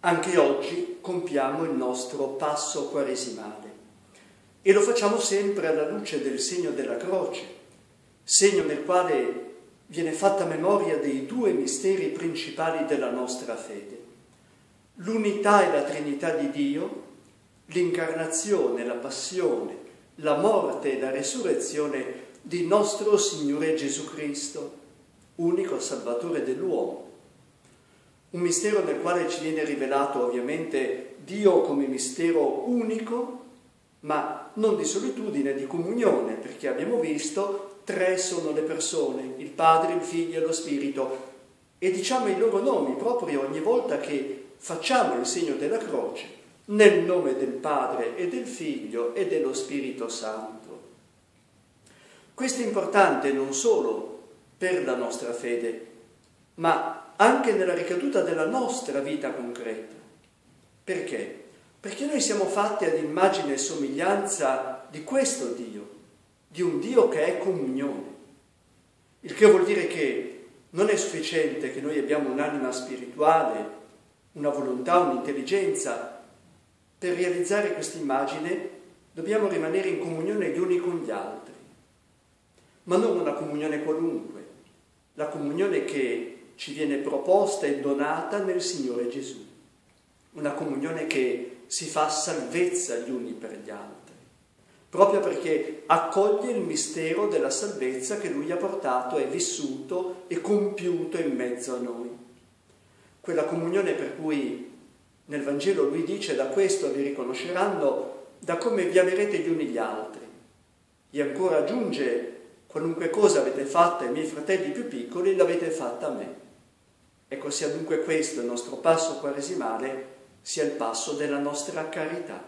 anche oggi compiamo il nostro passo quaresimale e lo facciamo sempre alla luce del segno della croce, segno nel quale viene fatta memoria dei due misteri principali della nostra fede. L'unità e la Trinità di Dio, l'incarnazione, la passione, la morte e la resurrezione di nostro Signore Gesù Cristo, unico Salvatore dell'uomo. Un mistero nel quale ci viene rivelato ovviamente Dio come mistero unico, ma non di solitudine, di comunione, perché abbiamo visto tre sono le persone, il Padre, il Figlio e lo Spirito, e diciamo i loro nomi proprio ogni volta che facciamo il segno della croce, nel nome del Padre e del Figlio e dello Spirito Santo. Questo è importante non solo per la nostra fede, ma anche nella ricaduta della nostra vita concreta. Perché? Perché noi siamo fatti ad immagine e somiglianza di questo Dio, di un Dio che è comunione. Il che vuol dire che non è sufficiente che noi abbiamo un'anima spirituale, una volontà, un'intelligenza. Per realizzare questa immagine dobbiamo rimanere in comunione gli uni con gli altri, ma non una comunione qualunque, la comunione che ci viene proposta e donata nel Signore Gesù, una comunione che si fa salvezza gli uni per gli altri proprio perché accoglie il mistero della salvezza che lui ha portato e vissuto e compiuto in mezzo a noi. Quella comunione per cui nel Vangelo lui dice da questo vi riconosceranno da come vi amerete gli uni gli altri. E ancora aggiunge qualunque cosa avete fatto ai miei fratelli più piccoli l'avete fatta a me. Ecco sia dunque questo il nostro passo quaresimale, sia il passo della nostra carità.